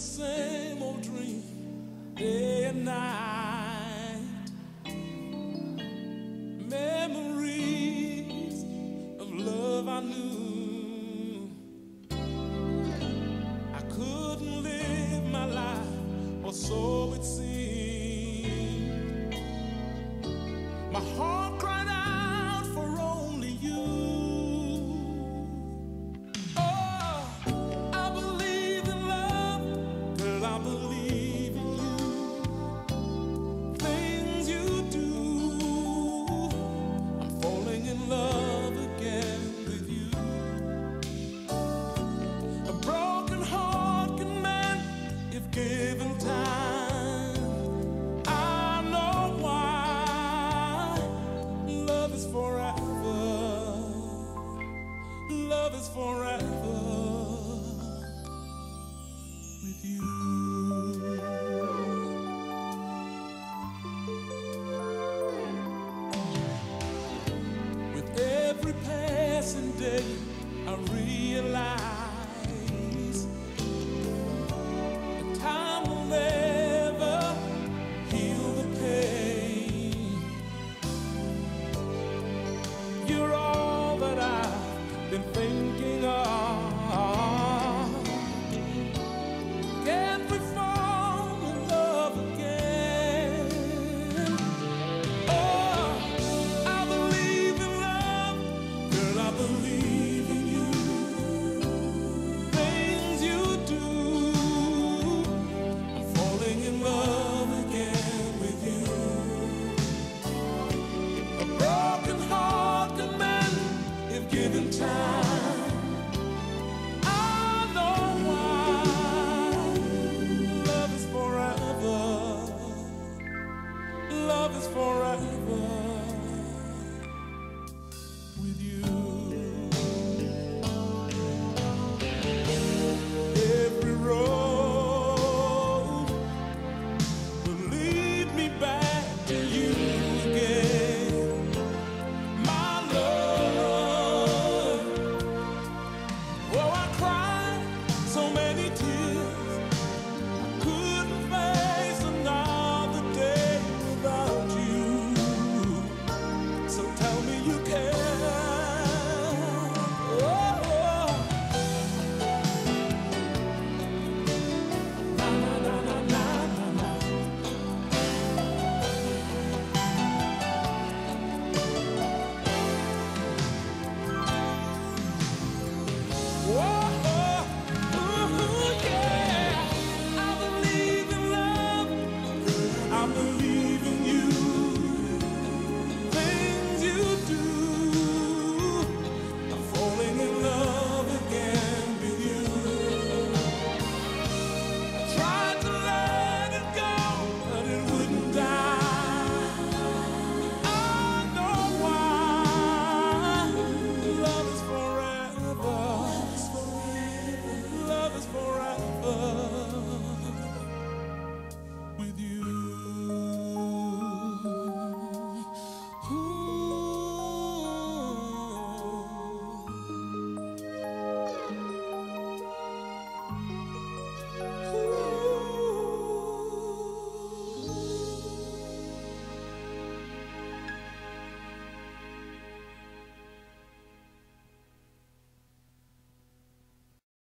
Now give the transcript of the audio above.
same old dream day and night. love is forever with you.